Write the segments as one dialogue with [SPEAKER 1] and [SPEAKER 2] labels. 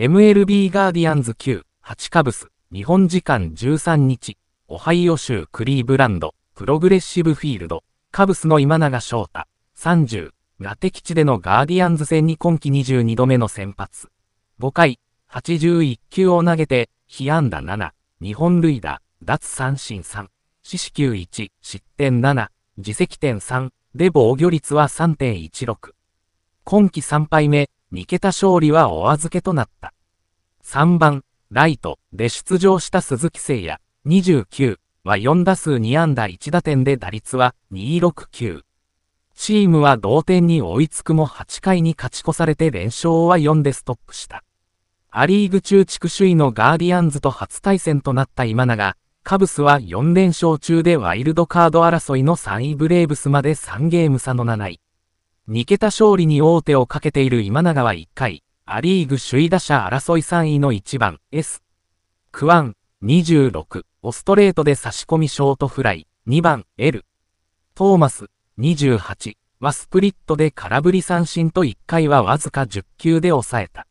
[SPEAKER 1] MLB ガーディアンズ9、8カブス、日本時間13日、オハイオ州クリーブランド、プログレッシブフィールド、カブスの今永翔太、30、が敵地でのガーディアンズ戦に今季22度目の先発。5回、81球を投げて、被安打7、日本塁打、脱三振3、四死球1、失点7、自責点3、で防御率は3.16。今季3敗目、2桁勝利はお預けとなった。3番、ライトで出場した鈴木誠也、29は4打数2安打1打点で打率は269。チームは同点に追いつくも8回に勝ち越されて連勝は4でストップした。アリーグ中地区首位のガーディアンズと初対戦となった今永、カブスは4連勝中でワイルドカード争いの3位ブレーブスまで3ゲーム差の7位。2桁勝利に王手をかけている今永は1回、アリーグ首位打者争い3位の1番 S。クワン26をストレートで差し込みショートフライ2番 L。トーマス28はスプリットで空振り三振と1回はわずか10球で抑えた。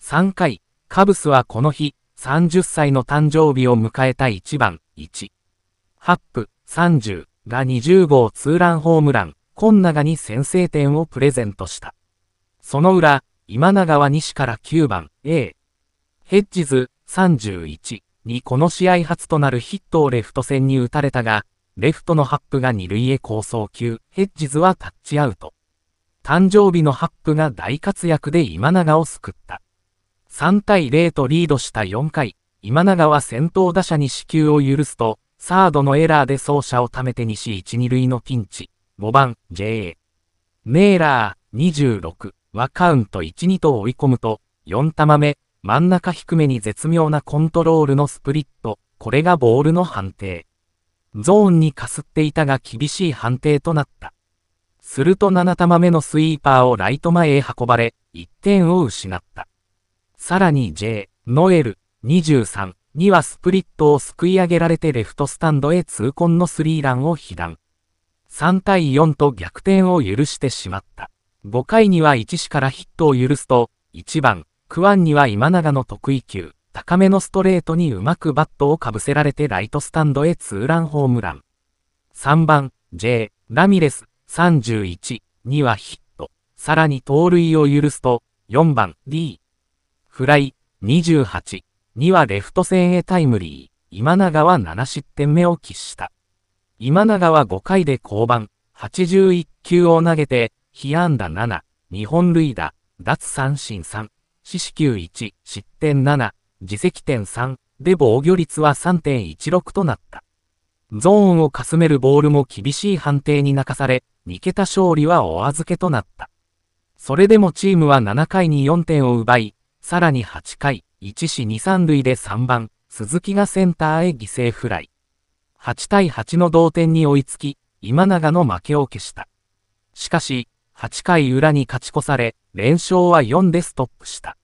[SPEAKER 1] 3回、カブスはこの日、30歳の誕生日を迎えた1番、1。ハップ、30が20号ツーランホームラン、今永に先制点をプレゼントした。その裏、今永は西から9番、A。ヘッジズ、31にこの試合初となるヒットをレフト線に打たれたが、レフトのハップが二塁へ高送球、ヘッジズはタッチアウト。誕生日のハップが大活躍で今永を救った。3対0とリードした4回、今永は先頭打者に死球を許すと、サードのエラーで走者を貯めて西1、2塁のピンチ。5番、JA。ネーラー、26はカウント1、2と追い込むと、4球目、真ん中低めに絶妙なコントロールのスプリット。これがボールの判定。ゾーンにかすっていたが厳しい判定となった。すると7球目のスイーパーをライト前へ運ばれ、1点を失った。さらに J、ノエル、23にはスプリットをすくい上げられてレフトスタンドへ痛恨のスリーランを被弾。3対4と逆転を許してしまった。5回には1死からヒットを許すと、1番、クワンには今永の得意球、高めのストレートにうまくバットをかぶせられてライトスタンドへツーランホームラン。3番、J、ラミレス、31にはヒット、さらに盗塁を許すと、4番、D、フライ、28にはレフト線へタイムリー、今永は7失点目を喫した。今永は5回で降板、81球を投げて、被安打7、日本塁打、脱三振3、四死球1、失点7、自責点3で防御率は3.16となった。ゾーンをかすめるボールも厳しい判定に泣かされ、2桁勝利はお預けとなった。それでもチームは7回に4点を奪い、さらに8回、1死2、3塁で3番、鈴木がセンターへ犠牲フライ。8対8の同点に追いつき、今永の負けを消した。しかし、8回裏に勝ち越され、連勝は4でストップした。